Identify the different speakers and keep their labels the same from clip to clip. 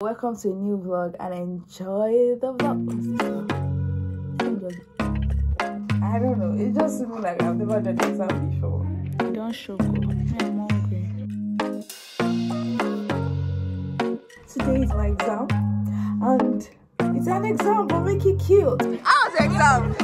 Speaker 1: welcome to a new vlog and enjoy the vlog. I don't know. It just seems like i've never done this before.
Speaker 2: Don't show go. I'm hungry.
Speaker 1: Today is my exam and it's an exam but make it cute oh, how's the exam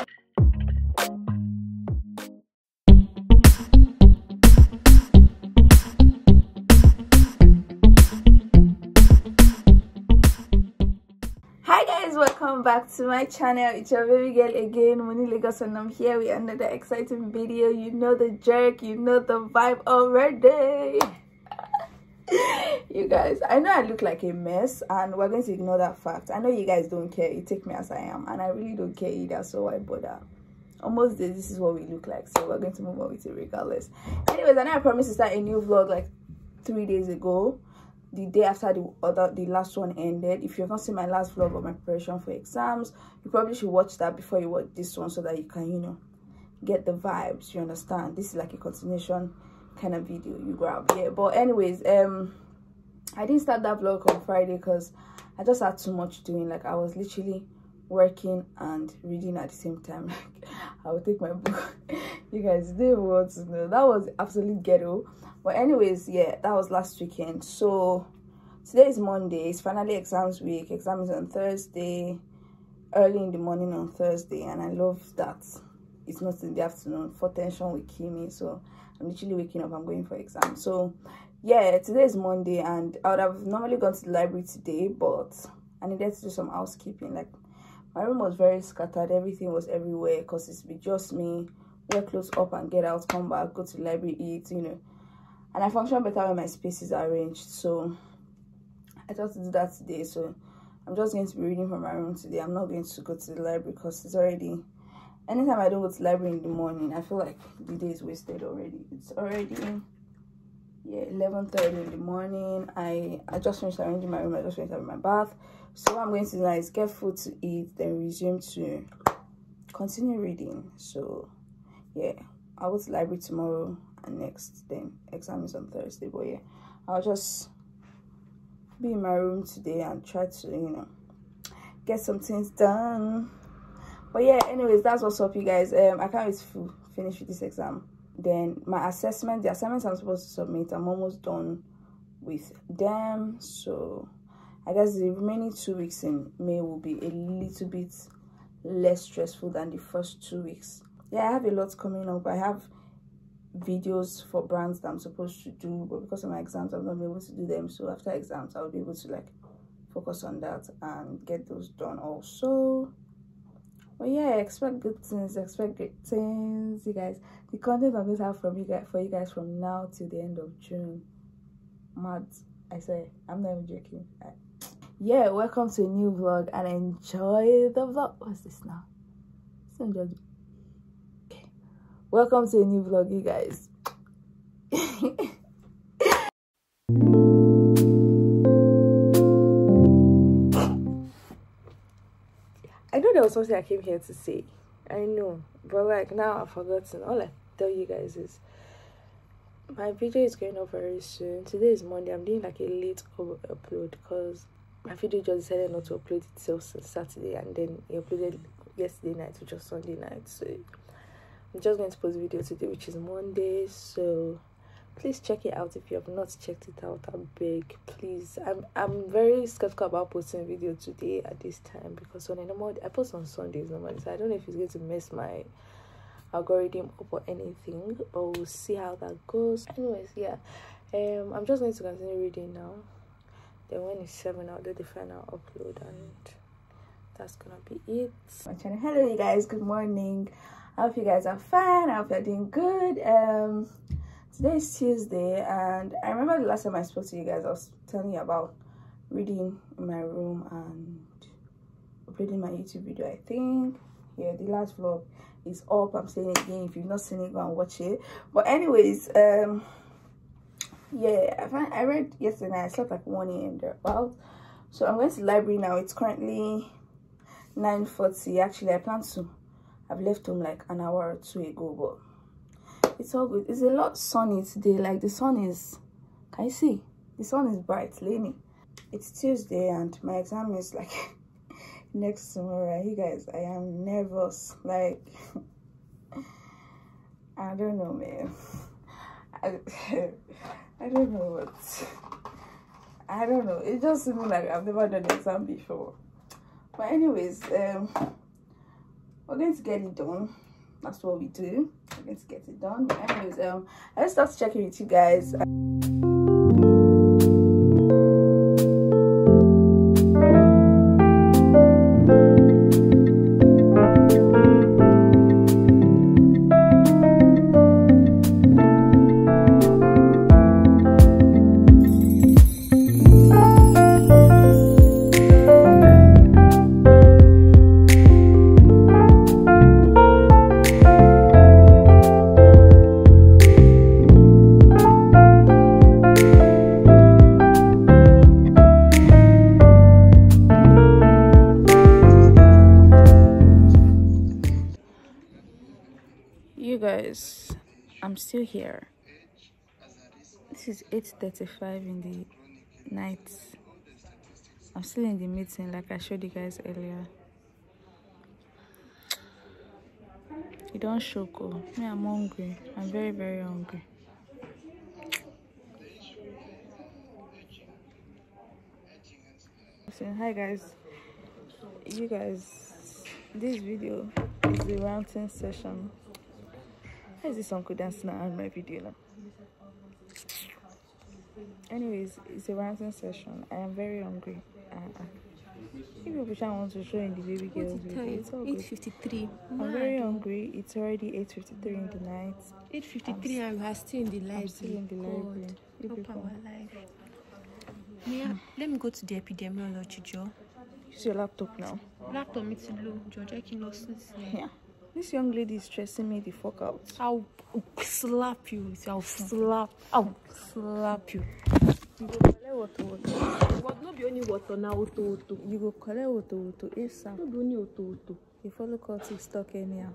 Speaker 1: welcome back to my channel. It's your baby girl again Monny Lagos and I'm here with another exciting video. You know the jerk you know the vibe already. You guys I know I look like a mess and we're going to ignore that fact. I know you guys don't care. You take me as I am and I really don't care either so why bother? Almost this is what we look like so we're going to move on with it regardless. Anyways I know I promised to start a new vlog like three days ago the day after the other the last one ended if you've not seen my last vlog of my preparation for exams you probably should watch that before you watch this one so that you can you know get the vibes you understand? This is like a continuation kind of video you grab yeah. But anyways um i didn't start that vlog on friday because i just had too much doing. Like i was literally working and reading at the same time. Like i would take my book. You guys didn't want to know. That was absolute ghetto. But anyways yeah that was last weekend. So today is monday. It's finally exams week. Exam is on thursday. Early in the morning on thursday. And i love that. It's not in the afternoon. For tension will kill me. So i'm literally waking up. I'm going for exam. So yeah today is monday. And i would have normally gone to the library today but i needed to do some housekeeping like my room was very scattered everything was everywhere because it's be just me wear clothes up and get out come back go to the library eat you know and I function better when my space is arranged. So I thought to do that today. So I'm just going to be reading from my room today. I'm not going to go to the library because it's already anytime I don't go to the library in the morning, I feel like the day is wasted already. It's already yeah 11:30 in the morning. I I just finished arranging my room. I just finished having my bath. So I'm going to now is get food to eat, then resume to continue reading. So yeah, I'll go to library tomorrow and next then exam is on thursday but yeah i'll just be in my room today and try to you know get some things done but yeah anyways that's what's up you guys um i can't wait to finish with this exam then my assessment the assignments i'm supposed to submit i'm almost done with them so i guess the remaining two weeks in may will be a little bit less stressful than the first two weeks yeah i have a lot coming up i have videos for brands that I'm supposed to do, but because of my exams, i'm not able to do them. So after exams, I'll be able to like focus on that and get those done also. But yeah, expect good things, expect great things, you guys. The content I'm going to have from you guys for you guys from now till the end of June. Mad, I say, I'm not even joking. I, yeah, welcome to a new vlog and enjoy the vlog. What's this now? it's not just okay welcome to a new vlog you guys something I came here to say. I know, but like now I've forgotten. All I tell you guys is my video is going up very soon. Today is Monday. I'm doing like a late upload because my video just decided not to upload itself since Saturday and then it uploaded yesterday night, which was Sunday night. So i'm just going to post video today which is monday so please check it out if you have not checked it out i beg please. I'm i'm very skeptical about posting a video today at this time because on a normal i post on sundays normally so i don't know if it's going to mess my algorithm up or anything but we'll see how that goes. Anyways yeah um i'm just going to continue reading now. Then when it's seven i'll do the final upload and that's gonna be it. My channel. Hello you guys. Good morning. I hope you guys are fine. I hope you're doing good. Um, today is Tuesday, and I remember the last time I spoke to you guys, I was telling you about reading in my room and uploading my YouTube video. I think, yeah, the last vlog is up. I'm saying it again. If you've not seen it, go and watch it. But anyways, um, yeah, I find I read yesterday. I slept like 1 a.m. there. Well, so I'm going to the library now. It's currently 9:40. Actually, I plan to I've left home like an hour or two ago, but it's all good. It's a lot sunny today. Like the sun is Can you see? The sun is bright, Lenny. It's Tuesday and my exam is like next tomorrow. You guys, I am nervous. Like, I don't know, man. I, I don't know what. I don't know. It just seems like I've never done an exam before. But anyways, um, we're going to get it done. That's what we do. let's get it done. But anyways, um, let's start checking with you guys. Here. This is 8:35 in the night. I'm still in the meeting like i showed you guys earlier. You don't show go oh. me i'm hungry. I'm very very hungry. So hi guys. You guys this video is the ranting session why is this uncle dancing around my video now? Anyways, it's a ranting session. I am very hungry. Uh, uh. If you wish I want to show in the baby girls video, it's all good.
Speaker 3: 8.53.
Speaker 1: I'm very hungry. It's already 8.53 in the night.
Speaker 3: 8.53 and we are still in the library.
Speaker 1: I'm still in the library.
Speaker 3: Help our life. Mia, let me go to the epidemiology, Joe.
Speaker 1: Use your laptop now.
Speaker 3: Laptop it's ti lo, Joe, I can n lọ sùn sí ẹ.
Speaker 1: Yeah. This young lady is stressing me the fuck out.
Speaker 3: I'll slap you. I'll slap. I'll slap you.
Speaker 1: You go collect water, water.
Speaker 3: But no be only water now, auto auto.
Speaker 1: You go collect water, water. ASAP.
Speaker 3: No be only auto auto.
Speaker 1: You follow cultists talk anyhow.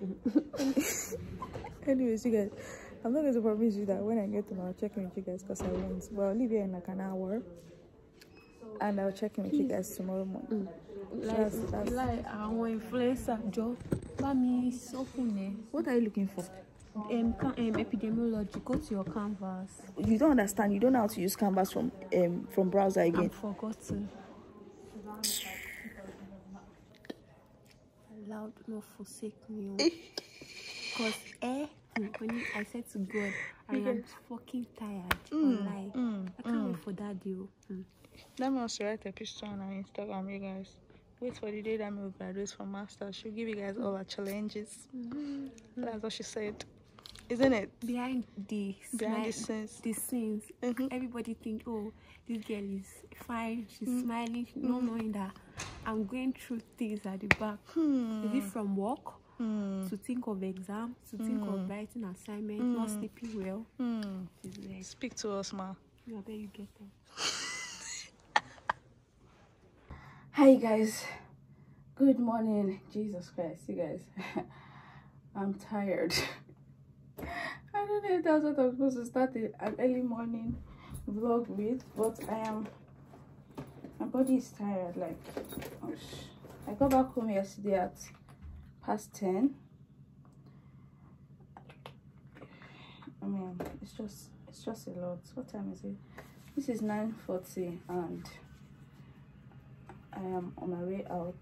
Speaker 1: Anyways, you guys, I'm not going to promise you that when I get to my check with you guys because I won't. But I'll leave here in like an hour. And I'll check in with you guys tomorrow morning.
Speaker 3: Like,
Speaker 1: That's- that's-
Speaker 3: like àwọn influencer, sọ fún ẹ.
Speaker 1: What are you looking for?
Speaker 3: Um, um, epidemiology, go to your canvas.
Speaker 1: You don't understand. You don't know how to use Canvas from um from browser again.
Speaker 3: I've forgotten. Allowed not forsake me. Because eh, when you- I said to God, I am fucking tired. Online.
Speaker 1: mm,
Speaker 3: I can't wait for that deal. Mm.
Speaker 1: Let me also write a picture on our Instagram, you guys. Wait for the day that will graduate from master. She'll give you guys all our challenges. That's what she said, isn't it?
Speaker 3: Behind the
Speaker 1: Behind the scenes.
Speaker 3: the scenes,
Speaker 1: Mhm.
Speaker 3: everybody think, oh, this girl is fine. She's smiling, not knowing that I'm going through things at the back. Is it from work?
Speaker 1: Hmm.
Speaker 3: to think of exam, to think of writing assignment, not sleeping well.
Speaker 1: Hmm.
Speaker 3: Like,
Speaker 1: Speak to us, ma.
Speaker 3: you I bet you get them.
Speaker 1: Hi guys. Good morning. Jesus Christ, you guys. I'm tired. I don't know if that's what I'm supposed to start an early morning vlog with, but I am. My body is tired. Like, oh, I got back home yesterday at past ten. I mean, it's just it's just a lot. What time is it? This is nine forty, and I am on my way out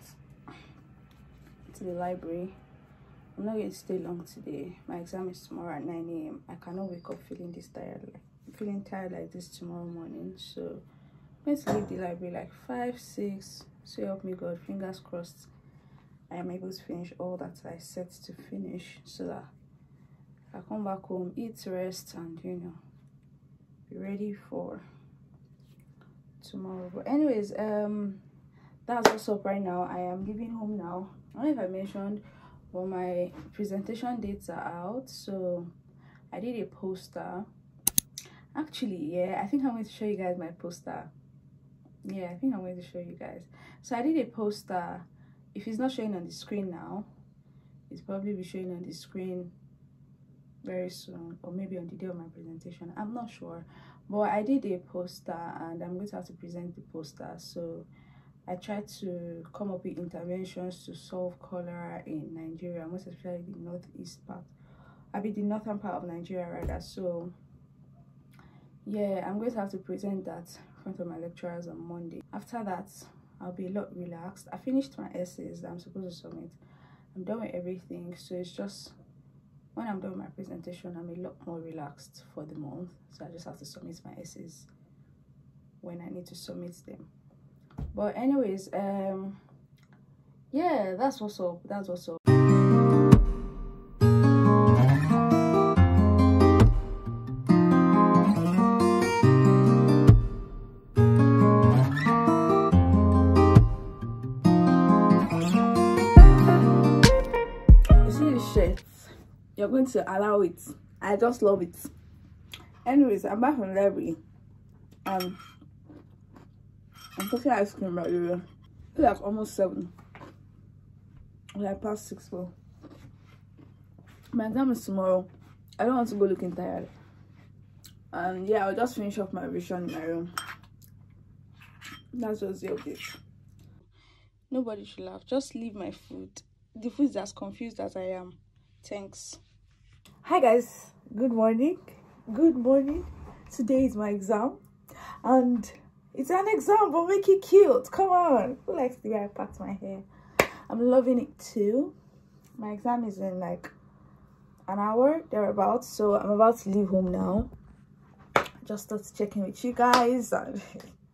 Speaker 1: to the library. I'm not going to stay long today. My exam is tomorrow at 9 a.m. I cannot wake up feeling this tired, like feeling tired like this tomorrow morning. So I'm going to leave the library like 5, 6. So help me God, fingers crossed. I am able to finish all that I set to finish so that I come back home, eat, rest, and you know, be ready for tomorrow. But anyways, um that's what's up right now. I am leaving home now. I don't know if I mentioned, but my presentation dates are out. So I did a poster. Actually, yeah, I think I'm going to show you guys my poster. Yeah, I think I'm going to show you guys. So I did a poster. If it's not showing on the screen now, it's probably be showing on the screen very soon or maybe on the day of my presentation. I'm not sure. But i did a poster and i'm going to have to present the poster. So i tried to come up with interventions to solve cholera in nigeria most especially the northeast part i mean the northern part of nigeria rather. So yeah i'm going to have to present that in front of my lecturers on monday. After that i'll be a lot relaxed i finished my essays i'm supposed to submit i'm done with everything so it's just when I'm done my presentation, I'm a lot more relaxed for the month. So I just have to submit my essays when I need to submit them. But anyways, um, yeah, that's what's up. That's what's up. You're going to allow it. I just love it. Anyways i'm back from library and um, i'm talking ice cream the way. It's like almost seven. Like past six four my exam is tomorrow. I don't want to go looking tired. And yeah i'll just finish off my revision in my room. That's just the update. Nobody should laugh. Just leave my food. The food is as confused as i am. Thanks hi guys. Good morning. Good morning. Today is my exam. And it's an exam but make it cute. Come on. Who likes the way i packed my hair? I'm loving it too. My exam is in like an hour thereabouts. So i'm about to leave home now. Just started checking with you guys. And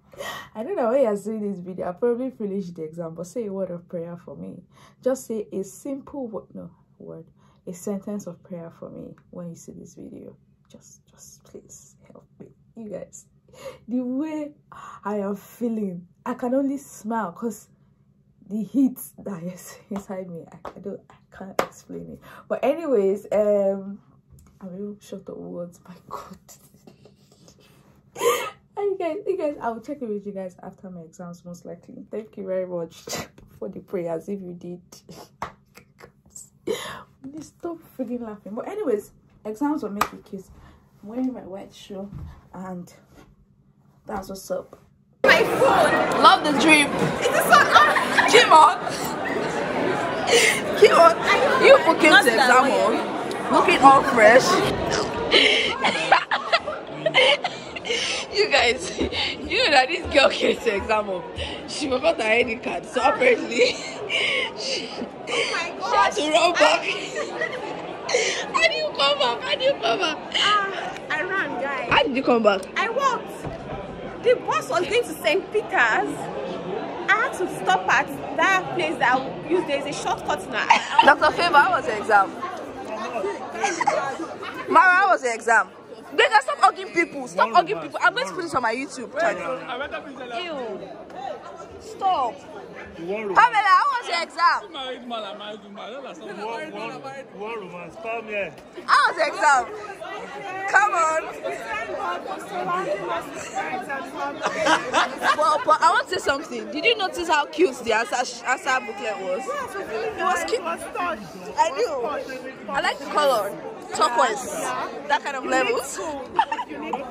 Speaker 1: I don't know. Why you're seeing this video. I probably finished the exam, but say a word of prayer for me. Just say a simple word, no word, a sentence of prayer for me when you see this video. Just just please help me. You guys the way i am feeling i can only smile because the heat that is inside me I, don't i can't explain it. But anyways um i'm real short of words my god. You guys you guys i'll check in with you guys after my exams most likely. Thank you very much for the prayers if you did stop freaking laughing. But anyways, exams will make you kiss. I'm wearing my white shoe and that's what's up.
Speaker 3: My phone.
Speaker 1: Love the dream.
Speaker 3: Is this one on?
Speaker 1: Kim on. Kim on. You for kids exam on. Looking all fresh. you guys, you know that this girl came to exam of. She forgot her ID card, so apparently she,
Speaker 3: Oh
Speaker 1: she had to run back. How do you come back? How do you come back?
Speaker 3: Ah, I ran, guys.
Speaker 1: How did you come back?
Speaker 3: I walked. The bus was going to St. Peter's. I had to stop at that place that I use. There's a shortcut now.
Speaker 1: Dr. Favor, how was the exam? Mara, how was the exam? Becca, stop hugging people. Stop hugging people. I'm going to put this on my YouTube channel. Ew. Stop. Pamela, how was your exam?
Speaker 4: married man and married woman. I don't. One, one, one romance. Come here.
Speaker 1: How was the exam? Come on. well, but I want to say something. Did you notice how cute the answer, answer booklet was? It was cute. I do. I like the color. Turquoise. That kind of levels.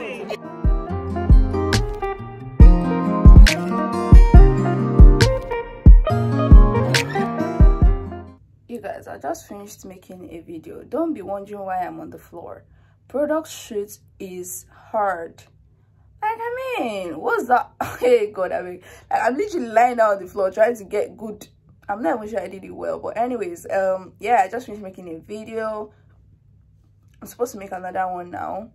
Speaker 1: i just finished making a video. Don't be wondering why i'm on the floor. Product shoot is hard. Like i mean what's that? Hey god i mean like, i'm literally lying down on the floor trying to get good. I'm not even sure i did it well but anyways um yeah i just finished making a video. I'm supposed to make another one now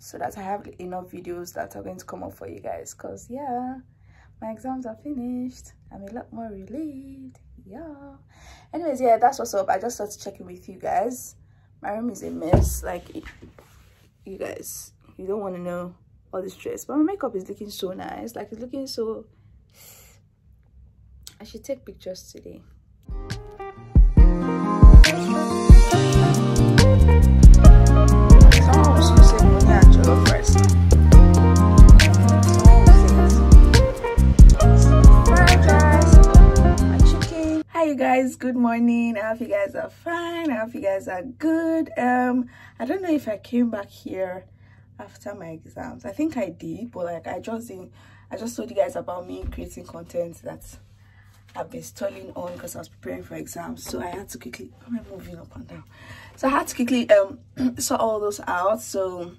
Speaker 1: so that i have enough videos that are going to come up for you guys because yeah my exams are finished. I'm a lot more relieved yeah. Anyways yeah that's what's up. I just started checking with you guys. My room is a mess. Like you guys you don't want to know all the stress but my makeup is looking so nice. Like it's looking so i should take pictures today guys, good morning. I hope you guys are fine. I hope you guys are good. Um i don't know if i came back here after my exams. I think i did but like i just didn't i just told you guys about me creating content that i've been studying on because i was preparing for exams. So i had to quickly am i moving up and down? So i had to quickly um sort all those out. So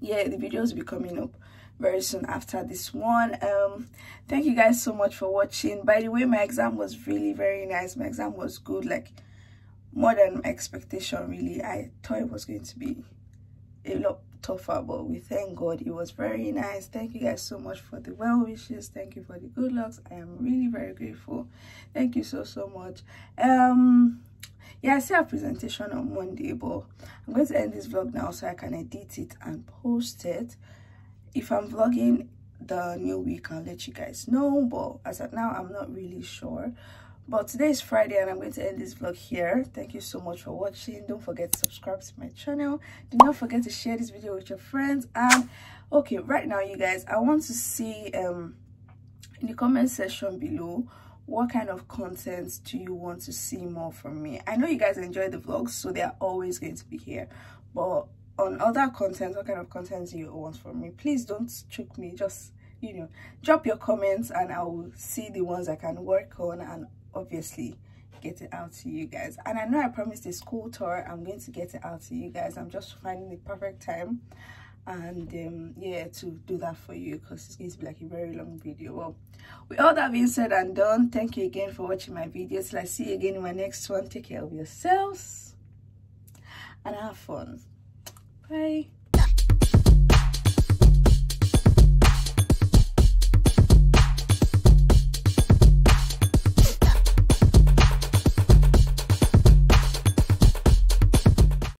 Speaker 1: yeah the videos will be coming up very soon after this one. Um thank you guys so much for watching. By the way my exam was really very nice. My exam was good like more than my expectation really. I thought it was going to be a lot tougher but we thank god it was very nice. Thank you guys so much for the well wishes. Thank you for the good lucks i am really very grateful. Thank you so so much. Um yeah i see a presentation on monday but i'm going to end this vlog now so i can edit it and post it if i'm vlogging the new week i'll let you guys know but as of now i'm not really sure. But today is friday and i'm going to end this vlog here. Thank you so much for watching. Don't forget to subscribe to my channel. Do not forget to share this video with your friends. And okay right now you guys i want to see um in the comment section below what kind of content do you want to see more from me? I know you guys enjoy the vlogs so they are always going to be here. But on other content what kind of content you want from me. Please don't trick me. Just you know drop your comments and i will see the ones i can work on and obviously get it out to you guys. And i know i promised a school tour. I'm going to get it out to you guys. I'm just finding the perfect time. And um yeah to do that for you because it's going to be like a very long video. Well with all that being said and done thank you again for watching my videos. Till i see you again in my next one. Take care of yourselves and have fun Bye.